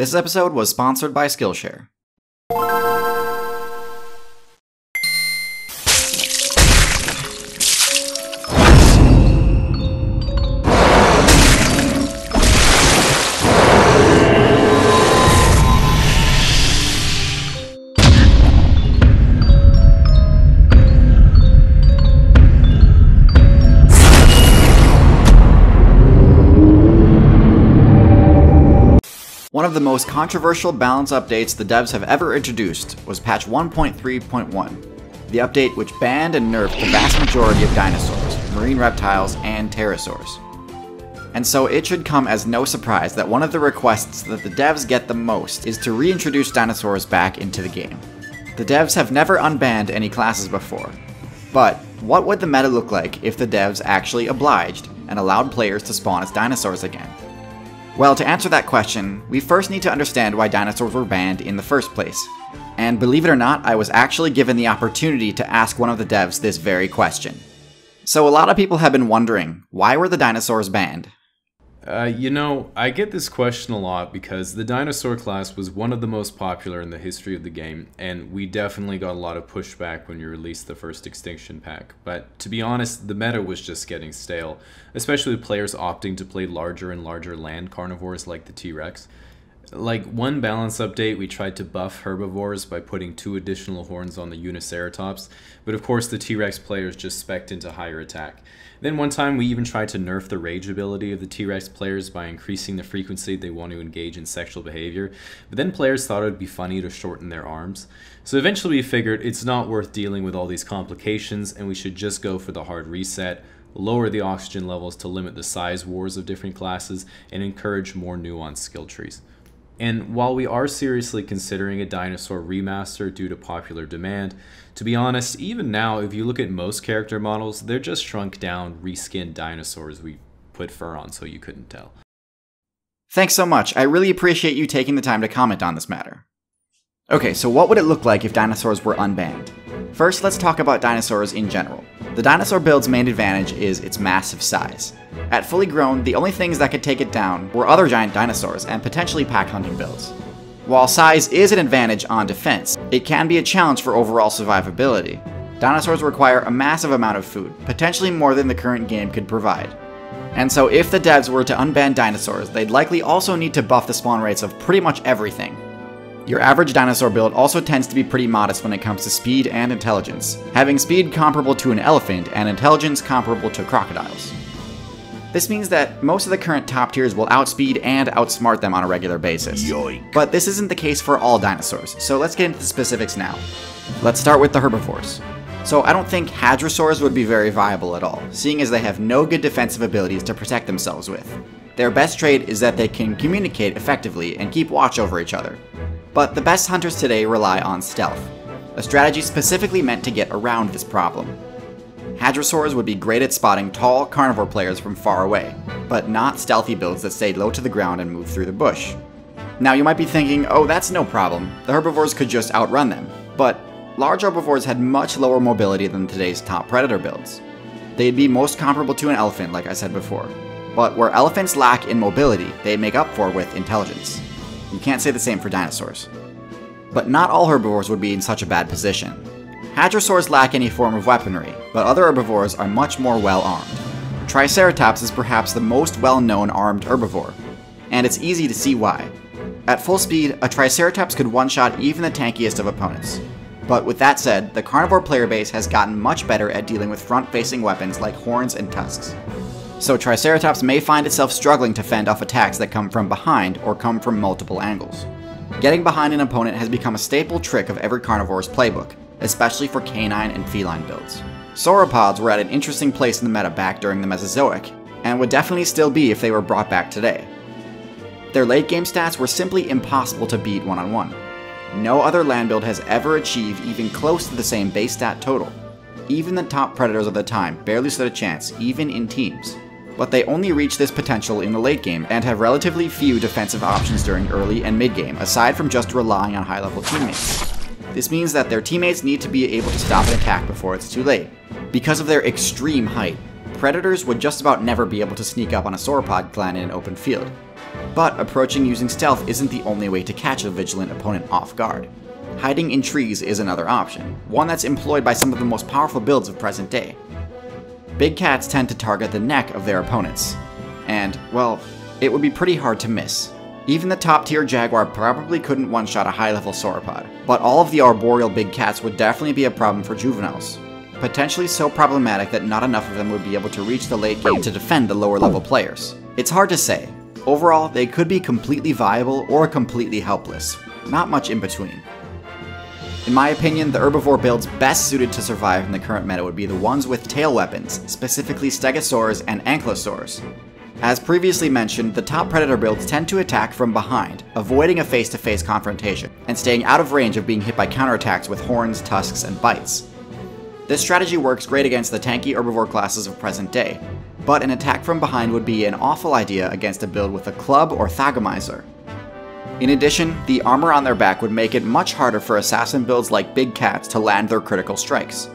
This episode was sponsored by Skillshare. Of the most controversial balance updates the devs have ever introduced was patch 1.3.1, the update which banned and nerfed the vast majority of dinosaurs, marine reptiles, and pterosaurs. And so it should come as no surprise that one of the requests that the devs get the most is to reintroduce dinosaurs back into the game. The devs have never unbanned any classes before, but what would the meta look like if the devs actually obliged and allowed players to spawn as dinosaurs again? Well, to answer that question, we first need to understand why dinosaurs were banned in the first place. And believe it or not, I was actually given the opportunity to ask one of the devs this very question. So a lot of people have been wondering, why were the dinosaurs banned? Uh, you know, I get this question a lot because the dinosaur class was one of the most popular in the history of the game, and we definitely got a lot of pushback when you released the first extinction pack. But to be honest, the meta was just getting stale, especially with players opting to play larger and larger land carnivores like the T Rex. Like one balance update, we tried to buff herbivores by putting two additional horns on the Uniceratops, but of course the T-Rex players just specced into higher attack. Then one time we even tried to nerf the rage ability of the T-Rex players by increasing the frequency they want to engage in sexual behavior, but then players thought it would be funny to shorten their arms. So eventually we figured it's not worth dealing with all these complications and we should just go for the hard reset, lower the oxygen levels to limit the size wars of different classes, and encourage more nuanced skill trees. And while we are seriously considering a dinosaur remaster due to popular demand, to be honest, even now, if you look at most character models, they're just shrunk down, reskinned dinosaurs we put fur on so you couldn't tell. Thanks so much. I really appreciate you taking the time to comment on this matter. Okay, so what would it look like if dinosaurs were unbanned? First, let's talk about dinosaurs in general. The dinosaur build's main advantage is its massive size. At fully grown, the only things that could take it down were other giant dinosaurs and potentially pack hunting builds. While size is an advantage on defense, it can be a challenge for overall survivability. Dinosaurs require a massive amount of food, potentially more than the current game could provide. And so if the devs were to unban dinosaurs, they'd likely also need to buff the spawn rates of pretty much everything. Your average dinosaur build also tends to be pretty modest when it comes to speed and intelligence, having speed comparable to an elephant and intelligence comparable to crocodiles. This means that most of the current top tiers will outspeed and outsmart them on a regular basis. Yoink. But this isn't the case for all dinosaurs, so let's get into the specifics now. Let's start with the herbivores. So I don't think hadrosaurs would be very viable at all, seeing as they have no good defensive abilities to protect themselves with. Their best trait is that they can communicate effectively and keep watch over each other. But the best hunters today rely on stealth, a strategy specifically meant to get around this problem. Hadrosaurs would be great at spotting tall carnivore players from far away, but not stealthy builds that stay low to the ground and move through the bush. Now you might be thinking, oh that's no problem, the herbivores could just outrun them, but large herbivores had much lower mobility than today's top predator builds. They'd be most comparable to an elephant like I said before, but where elephants lack in mobility, they make up for with intelligence. You can't say the same for dinosaurs. But not all herbivores would be in such a bad position. Hadrosaurs lack any form of weaponry, but other herbivores are much more well armed. Triceratops is perhaps the most well known armed herbivore, and it's easy to see why. At full speed, a Triceratops could one shot even the tankiest of opponents. But with that said, the carnivore player base has gotten much better at dealing with front facing weapons like horns and tusks. So Triceratops may find itself struggling to fend off attacks that come from behind or come from multiple angles. Getting behind an opponent has become a staple trick of every carnivore's playbook, especially for canine and feline builds. Sauropods were at an interesting place in the meta back during the Mesozoic, and would definitely still be if they were brought back today. Their late game stats were simply impossible to beat one on one. No other land build has ever achieved even close to the same base stat total. Even the top predators of the time barely stood a chance, even in teams. But they only reach this potential in the late game and have relatively few defensive options during early and mid game, aside from just relying on high level teammates. This means that their teammates need to be able to stop an attack before it's too late. Because of their extreme height, predators would just about never be able to sneak up on a sauropod clan in an open field. But approaching using stealth isn't the only way to catch a vigilant opponent off guard. Hiding in trees is another option, one that's employed by some of the most powerful builds of present day. Big cats tend to target the neck of their opponents, and, well, it would be pretty hard to miss. Even the top tier Jaguar probably couldn't one shot a high level sauropod, but all of the arboreal big cats would definitely be a problem for juveniles. Potentially so problematic that not enough of them would be able to reach the late game to defend the lower level players. It's hard to say. Overall, they could be completely viable or completely helpless, not much in between. In my opinion, the herbivore builds best suited to survive in the current meta would be the ones with tail weapons, specifically Stegosaurs and Ankylosaurs. As previously mentioned, the top predator builds tend to attack from behind, avoiding a face-to-face -face confrontation, and staying out of range of being hit by counterattacks with horns, tusks, and bites. This strategy works great against the tanky herbivore classes of present day, but an attack from behind would be an awful idea against a build with a club or thagomizer, in addition, the armor on their back would make it much harder for assassin builds like Big Cats to land their critical strikes.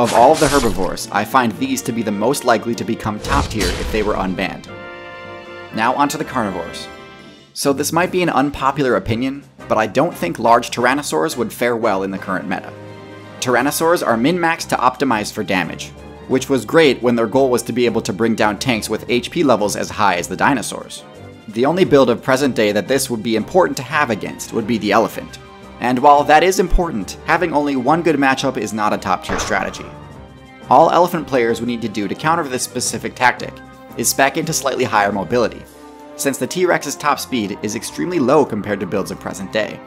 Of all of the herbivores, I find these to be the most likely to become top tier if they were unbanned. Now onto the carnivores. So this might be an unpopular opinion, but I don't think large tyrannosaurs would fare well in the current meta. Tyrannosaurs are min-maxed to optimize for damage, which was great when their goal was to be able to bring down tanks with HP levels as high as the dinosaurs. The only build of present day that this would be important to have against would be the elephant. And while that is important, having only one good matchup is not a top tier strategy. All elephant players would need to do to counter this specific tactic is spec into slightly higher mobility, since the T-Rex's top speed is extremely low compared to builds of present day.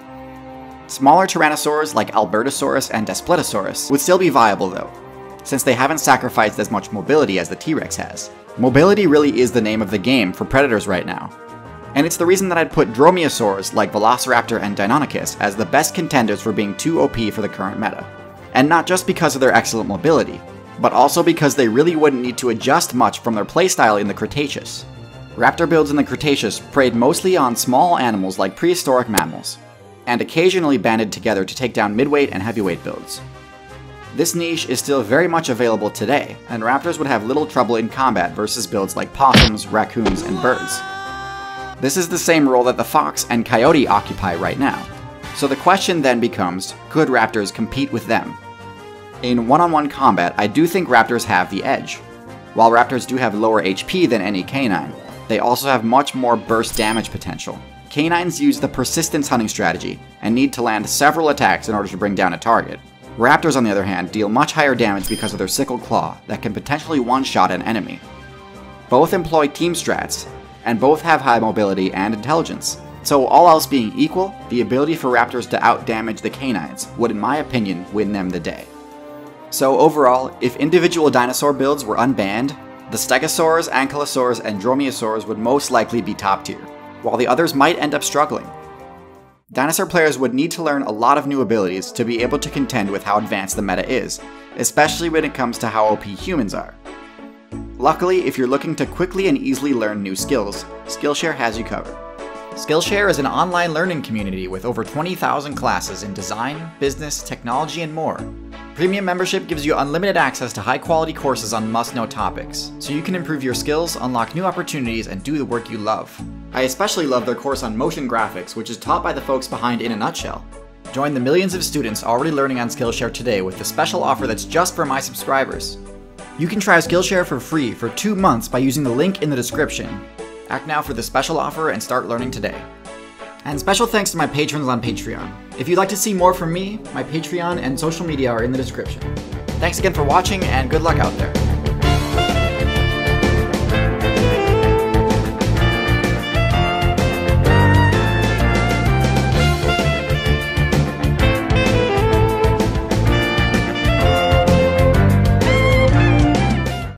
Smaller tyrannosaurs like Albertosaurus and Daspletosaurus would still be viable though, since they haven't sacrificed as much mobility as the T-Rex has. Mobility really is the name of the game for predators right now, and it's the reason that I'd put dromaeosaurs like Velociraptor and Deinonychus as the best contenders for being too OP for the current meta. And not just because of their excellent mobility, but also because they really wouldn't need to adjust much from their playstyle in the Cretaceous. Raptor builds in the Cretaceous preyed mostly on small animals like prehistoric mammals, and occasionally banded together to take down midweight and heavyweight builds. This niche is still very much available today, and raptors would have little trouble in combat versus builds like possums, raccoons, and birds. This is the same role that the fox and coyote occupy right now. So the question then becomes, could raptors compete with them? In one-on-one -on -one combat, I do think raptors have the edge. While raptors do have lower HP than any canine, they also have much more burst damage potential. Canines use the persistence hunting strategy and need to land several attacks in order to bring down a target. Raptors, on the other hand, deal much higher damage because of their sickle claw that can potentially one-shot an enemy. Both employ team strats, and both have high mobility and intelligence. So all else being equal, the ability for raptors to outdamage the canines would in my opinion win them the day. So overall, if individual dinosaur builds were unbanned, the Stegosaurs, Ankylosaurs, and Dromaeosaurs would most likely be top tier, while the others might end up struggling. Dinosaur players would need to learn a lot of new abilities to be able to contend with how advanced the meta is, especially when it comes to how OP humans are. Luckily, if you're looking to quickly and easily learn new skills, Skillshare has you covered. Skillshare is an online learning community with over 20,000 classes in design, business, technology, and more. Premium membership gives you unlimited access to high quality courses on must know topics, so you can improve your skills, unlock new opportunities, and do the work you love. I especially love their course on motion graphics, which is taught by the folks behind In a Nutshell. Join the millions of students already learning on Skillshare today with the special offer that's just for my subscribers. You can try Skillshare for free for two months by using the link in the description. Act now for the special offer and start learning today. And special thanks to my patrons on Patreon. If you'd like to see more from me, my Patreon and social media are in the description. Thanks again for watching, and good luck out there.